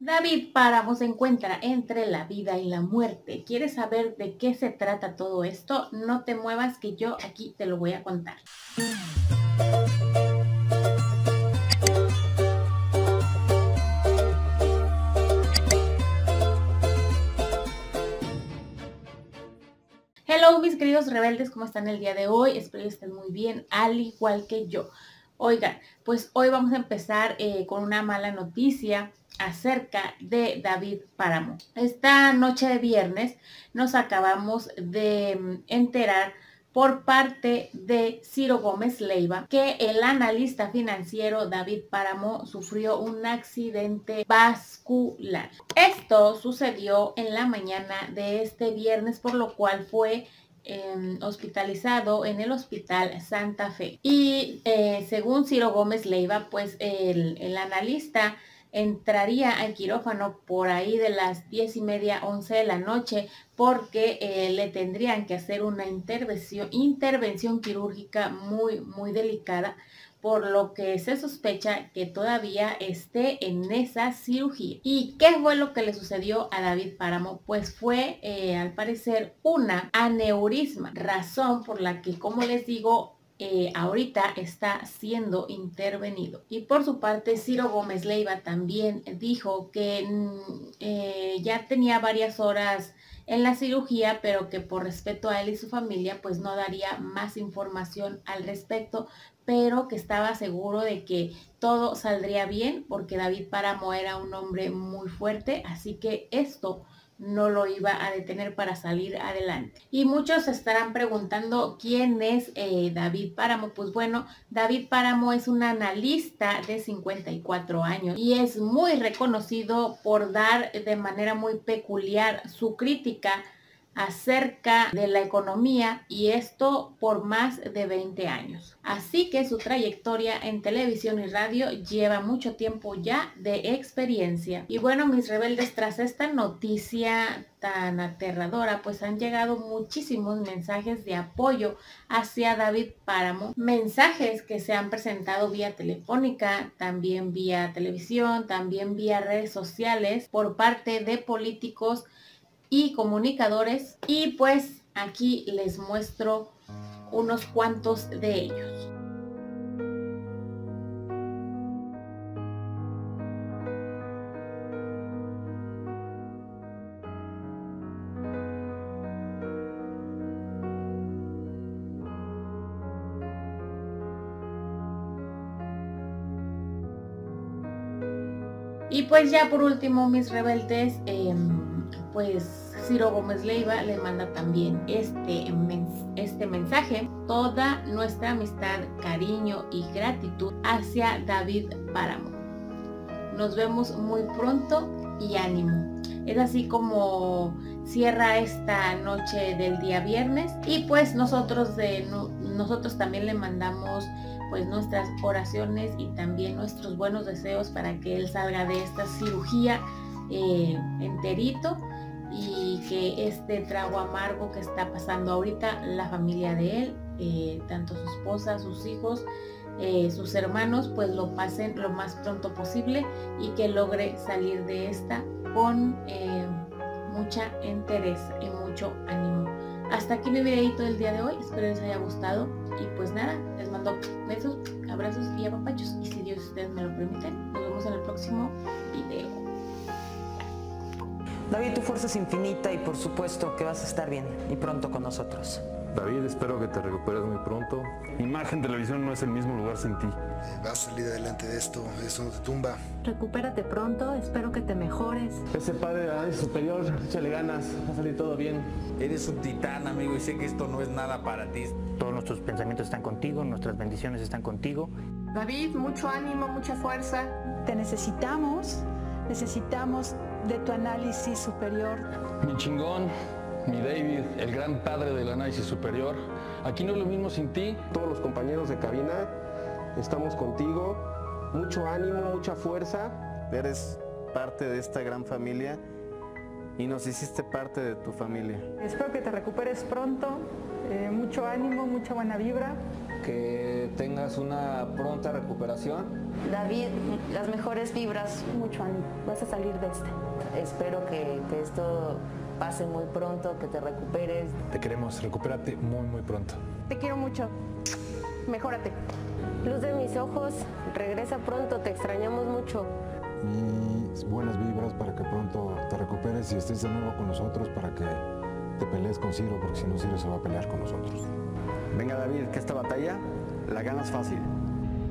David Páramo se encuentra entre la vida y la muerte. ¿Quieres saber de qué se trata todo esto? No te muevas que yo aquí te lo voy a contar. Hello mis queridos rebeldes, ¿cómo están el día de hoy? Espero que estén muy bien, al igual que yo. Oigan, pues hoy vamos a empezar eh, con una mala noticia acerca de David Páramo. Esta noche de viernes nos acabamos de mm, enterar por parte de Ciro Gómez Leiva que el analista financiero David Páramo sufrió un accidente vascular. Esto sucedió en la mañana de este viernes por lo cual fue em, hospitalizado en el hospital Santa Fe. Y eh, según Ciro Gómez Leiva, pues el, el analista entraría al quirófano por ahí de las diez y media, 11 de la noche, porque eh, le tendrían que hacer una intervención, intervención quirúrgica muy, muy delicada, por lo que se sospecha que todavía esté en esa cirugía. ¿Y qué fue lo que le sucedió a David Páramo? Pues fue, eh, al parecer, una aneurisma, razón por la que, como les digo, eh, ahorita está siendo intervenido. Y por su parte, Ciro Gómez Leiva también dijo que mm, eh, ya tenía varias horas en la cirugía, pero que por respeto a él y su familia, pues no daría más información al respecto, pero que estaba seguro de que todo saldría bien, porque David Páramo era un hombre muy fuerte, así que esto no lo iba a detener para salir adelante. Y muchos estarán preguntando quién es eh, David Páramo. Pues bueno, David Páramo es un analista de 54 años y es muy reconocido por dar de manera muy peculiar su crítica acerca de la economía y esto por más de 20 años. Así que su trayectoria en televisión y radio lleva mucho tiempo ya de experiencia. Y bueno, mis rebeldes, tras esta noticia tan aterradora, pues han llegado muchísimos mensajes de apoyo hacia David Páramo. Mensajes que se han presentado vía telefónica, también vía televisión, también vía redes sociales por parte de políticos y comunicadores y pues aquí les muestro unos cuantos de ellos. Y pues ya por último, mis rebeldes, em, pues Ciro Gómez Leiva le manda también este, este mensaje, toda nuestra amistad, cariño y gratitud hacia David Páramo. Nos vemos muy pronto y ánimo. Es así como cierra esta noche del día viernes y pues nosotros de nosotros también le mandamos pues nuestras oraciones y también nuestros buenos deseos para que él salga de esta cirugía eh, enterito y que este trago amargo que está pasando ahorita la familia de él, eh, tanto su esposa, sus hijos, eh, sus hermanos, pues lo pasen lo más pronto posible y que logre salir de esta con mucha entereza y mucho ánimo. Hasta aquí mi videito del día de hoy, espero les haya gustado y pues nada, les mando besos, abrazos y apapachos y si Dios ustedes me lo permiten, nos vemos en el próximo video. David, tu fuerza es infinita y por supuesto que vas a estar bien y pronto con nosotros. David, espero que te recuperes muy pronto. Imagen Televisión no es el mismo lugar sin ti. Vas a salir adelante de esto, eso no te tumba. Recupérate pronto, espero que te mejores. Ese padre es superior, échale ganas, va a salir todo bien. Eres un titán, amigo, y sé que esto no es nada para ti. Todos nuestros pensamientos están contigo, nuestras bendiciones están contigo. David, mucho ánimo, mucha fuerza. Te necesitamos, necesitamos de tu análisis superior. Mi chingón, mi David, el gran padre del análisis superior. Aquí no es lo mismo sin ti. Todos los compañeros de cabina, estamos contigo. Mucho ánimo, mucha fuerza. Eres parte de esta gran familia y nos hiciste parte de tu familia. Espero que te recuperes pronto. Eh, mucho ánimo, mucha buena vibra que tengas una pronta recuperación. David, las mejores vibras, mucho ánimo, vas a salir de este. Espero que, que esto pase muy pronto, que te recuperes. Te queremos, recupérate muy, muy pronto. Te quiero mucho. Mejórate. Luz de mis ojos, regresa pronto, te extrañamos mucho. Y buenas vibras para que pronto te recuperes y estés de nuevo con nosotros para que te pelees con Ciro, porque si no Ciro se va a pelear con nosotros. Venga David, que esta batalla la ganas fácil.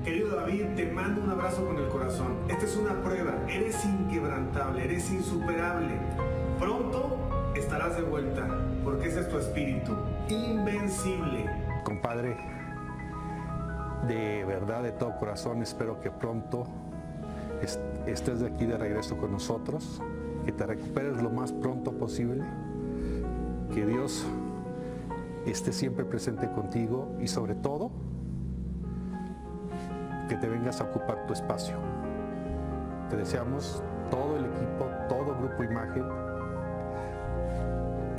Querido David, te mando un abrazo con el corazón. Esta es una prueba. Eres inquebrantable, eres insuperable. Pronto estarás de vuelta, porque ese es tu espíritu, invencible. Compadre, de verdad, de todo corazón, espero que pronto estés de aquí de regreso con nosotros, que te recuperes lo más pronto posible, que Dios esté siempre presente contigo y sobre todo que te vengas a ocupar tu espacio. Te deseamos todo el equipo, todo Grupo Imagen,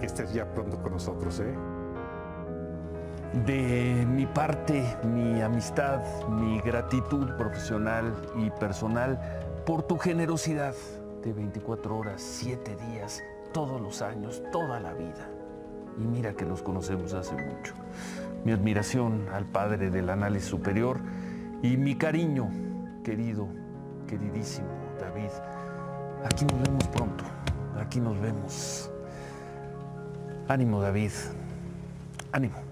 que estés ya pronto con nosotros. ¿eh? De mi parte, mi amistad, mi gratitud profesional y personal por tu generosidad de 24 horas, 7 días, todos los años, toda la vida. Y mira que los conocemos hace mucho. Mi admiración al Padre del Análisis Superior y mi cariño, querido, queridísimo David. Aquí nos vemos pronto, aquí nos vemos. Ánimo David, ánimo.